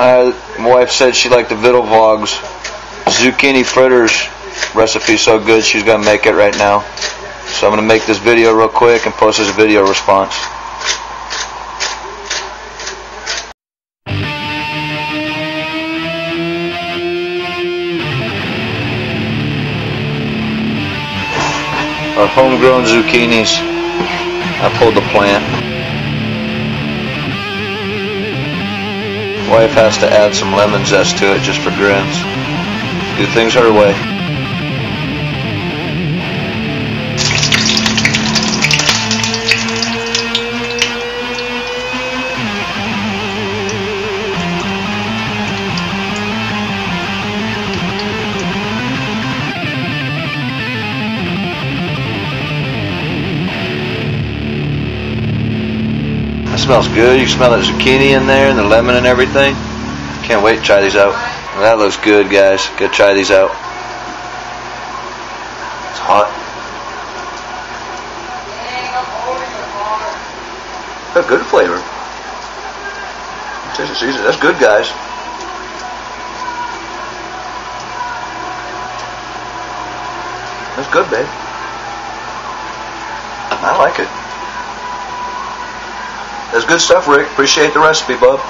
My wife said she liked the Vittle Vlogs zucchini fritters recipe so good she's gonna make it right now. So I'm gonna make this video real quick and post this video response. Our homegrown zucchinis. I pulled the plant. Wife has to add some lemon zest to it just for grins. Do things her way. Smells good. You can smell that zucchini in there and the lemon and everything. Can't wait to try these out. That looks good, guys. Go try these out. It's hot. Got good flavor. Taste the season. That's good, guys. That's good, babe. I like it. That's good stuff, Rick. Appreciate the recipe, bub.